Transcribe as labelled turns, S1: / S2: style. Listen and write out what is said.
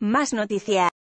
S1: Más noticias.